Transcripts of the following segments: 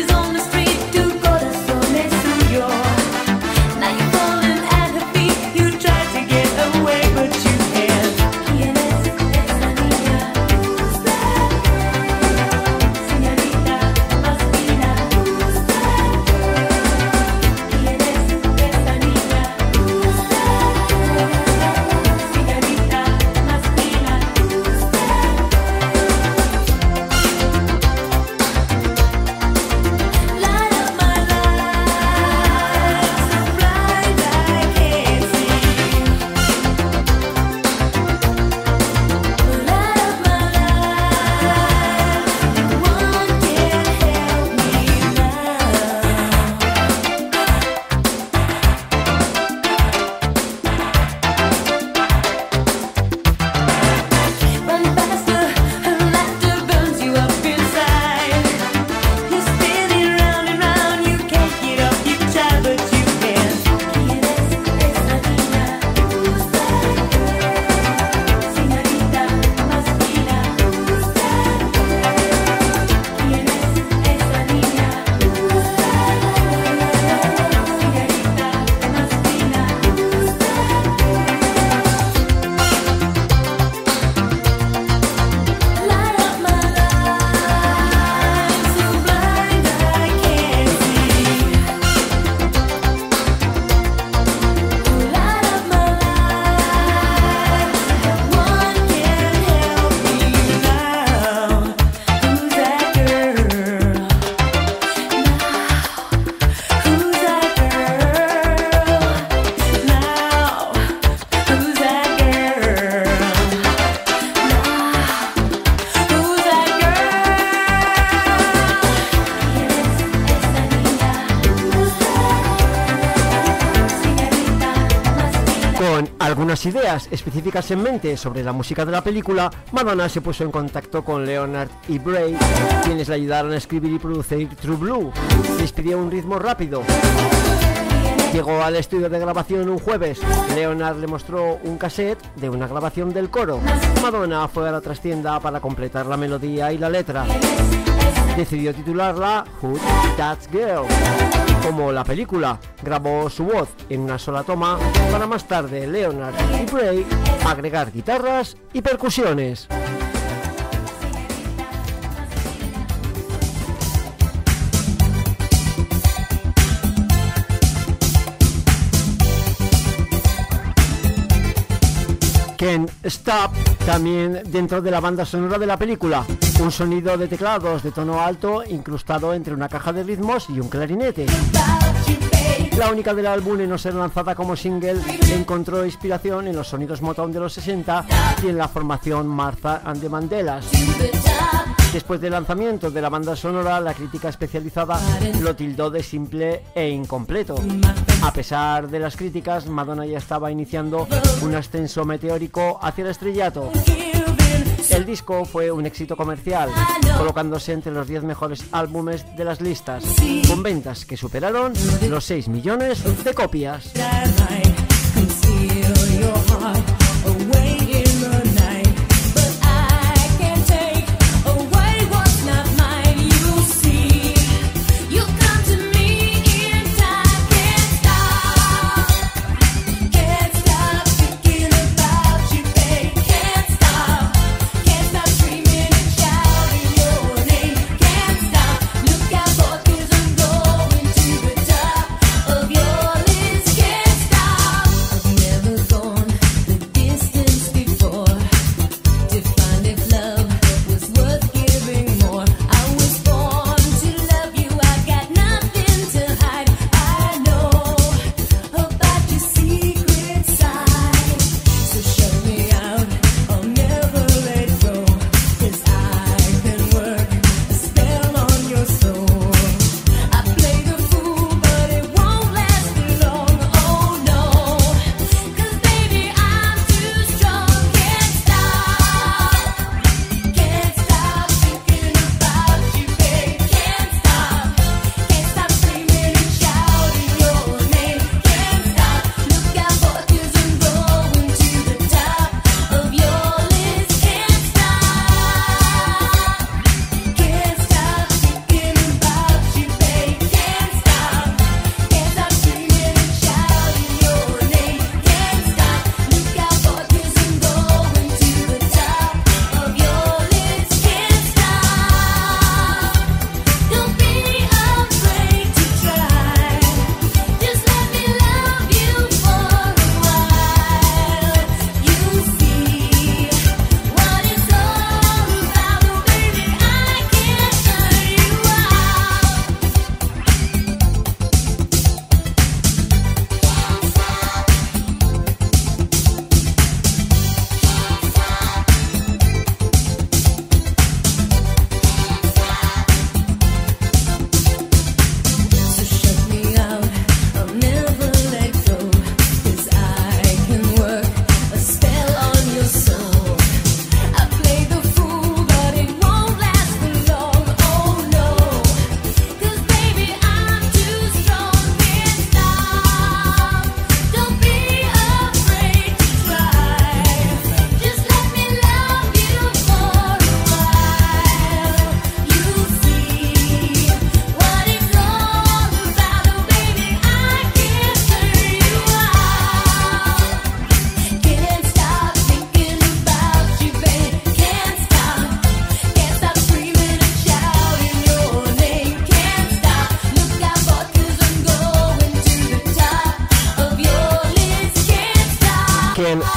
disons ideas específicas en mente sobre la música de la película, Madonna se puso en contacto con Leonard y Bray, quienes le ayudaron a escribir y producir True Blue. Les pidió un ritmo rápido. Llegó al estudio de grabación un jueves. Leonard le mostró un cassette de una grabación del coro. Madonna fue a la trastienda para completar la melodía y la letra. Decidió titularla Who That Girl como la película. Grabó su voz en una sola toma para más tarde Leonard y Bray agregar guitarras y percusiones. Ken Stop también dentro de la banda sonora de la película. Un sonido de teclados de tono alto incrustado entre una caja de ritmos y un clarinete. La única del álbum en no ser lanzada como single encontró inspiración en los sonidos Motown de los 60 y en la formación Martha and the Mandelas. Después del lanzamiento de la banda sonora, la crítica especializada lo tildó de simple e incompleto. A pesar de las críticas, Madonna ya estaba iniciando un ascenso meteórico hacia el estrellato. El disco fue un éxito comercial, colocándose entre los 10 mejores álbumes de las listas, con ventas que superaron los 6 millones de copias.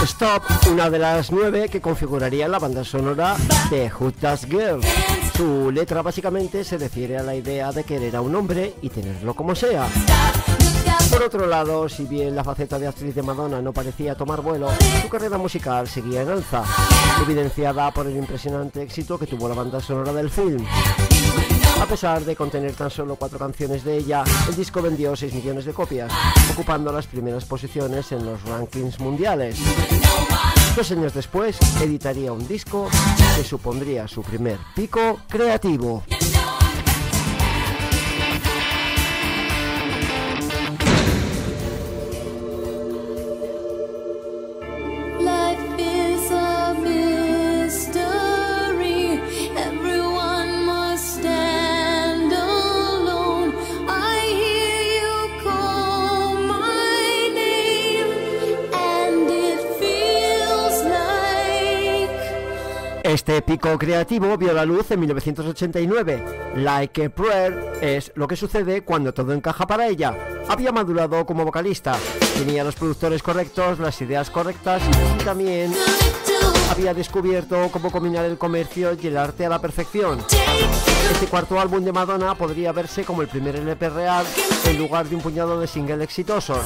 Stop, una de las nueve que configuraría la banda sonora de Who Girl. Su letra básicamente se refiere a la idea de querer a un hombre y tenerlo como sea. Por otro lado, si bien la faceta de actriz de Madonna no parecía tomar vuelo, su carrera musical seguía en alza, evidenciada por el impresionante éxito que tuvo la banda sonora del film. A pesar de contener tan solo cuatro canciones de ella, el disco vendió 6 millones de copias, ocupando las primeras posiciones en los rankings mundiales. Dos años después, editaría un disco que supondría su primer pico creativo. Este pico creativo vio la luz en 1989. Like a Prayer es lo que sucede cuando todo encaja para ella. Había madurado como vocalista, tenía los productores correctos, las ideas correctas y también había descubierto cómo combinar el comercio y el arte a la perfección. Este cuarto álbum de Madonna podría verse como el primer LP real en lugar de un puñado de singles exitosos.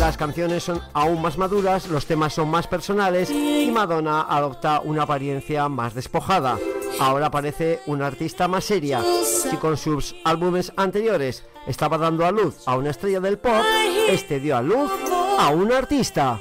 Las canciones son aún más maduras, los temas son más personales y Madonna adopta una apariencia más despojada. Ahora parece una artista más seria. Si con sus álbumes anteriores estaba dando a luz a una estrella del pop, este dio a luz a un artista.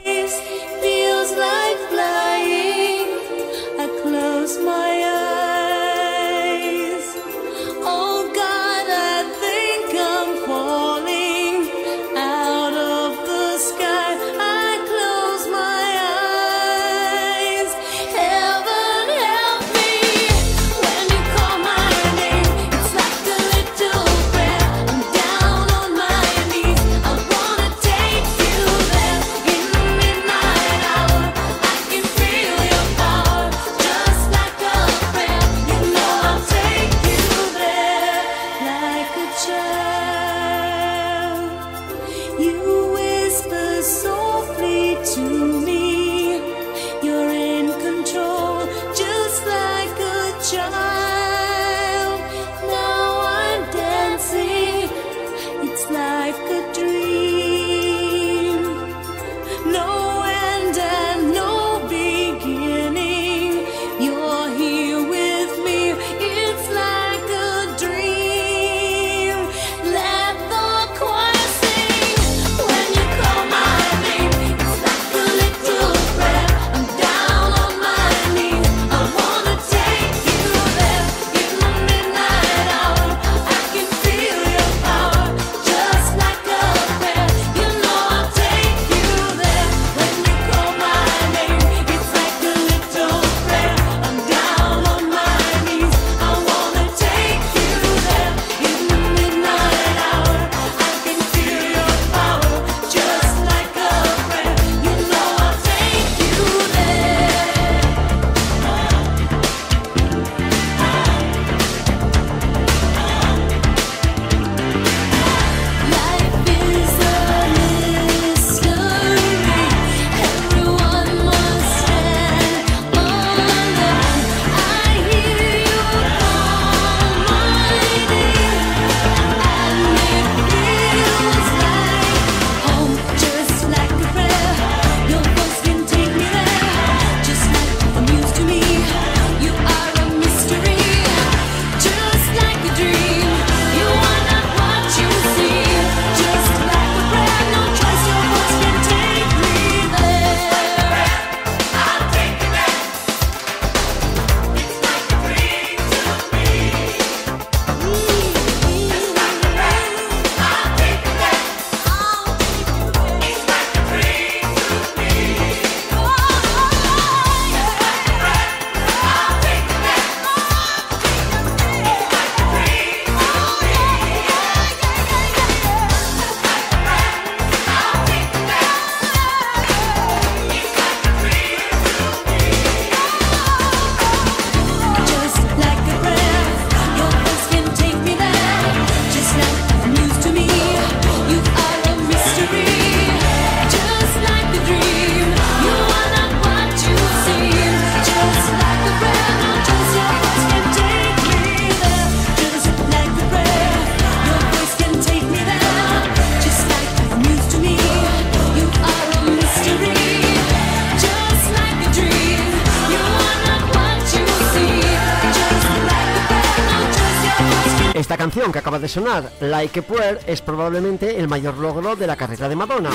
La canción que acaba de sonar, Like a Prayer, es probablemente el mayor logro de la carrera de Madonna.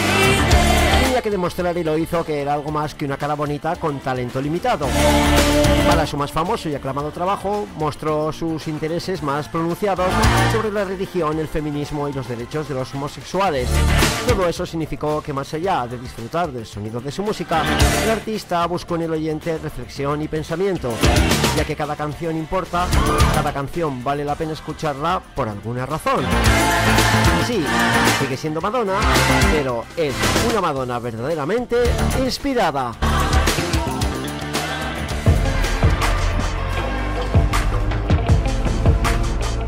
Tenía que demostrar y lo hizo que era algo más que una cara bonita con talento limitado. Para su más famoso y aclamado trabajo, mostró sus intereses más pronunciados sobre la religión, el feminismo y los derechos de los homosexuales. Todo eso significó que más allá de disfrutar del sonido de su música, el artista buscó en el oyente reflexión y pensamiento, ya que cada canción importa, cada canción vale la pena escucharla por alguna razón. Sí, sigue siendo Madonna, pero es una Madonna verdaderamente inspirada.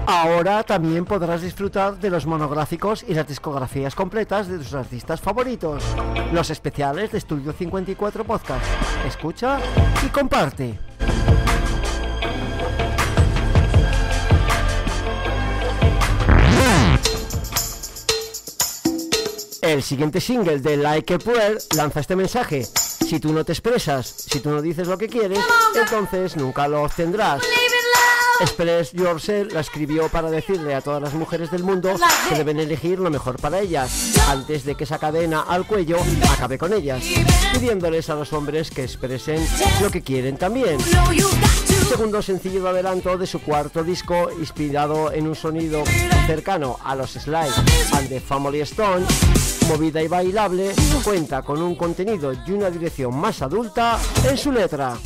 Ahora también podrás disfrutar de los monográficos y las discografías completas de tus artistas favoritos. Los especiales de Estudio 54 Podcast. Escucha y comparte. El siguiente single de Like a Prayer lanza este mensaje. Si tú no te expresas, si tú no dices lo que quieres, entonces nunca lo obtendrás. Express Yourself la escribió para decirle a todas las mujeres del mundo que deben elegir lo mejor para ellas, antes de que esa cadena al cuello acabe con ellas, pidiéndoles a los hombres que expresen lo que quieren también. segundo sencillo de adelanto de su cuarto disco, inspirado en un sonido cercano a los Slides and the Family Stone, movida y bailable, cuenta con un contenido y una dirección más adulta en su letra.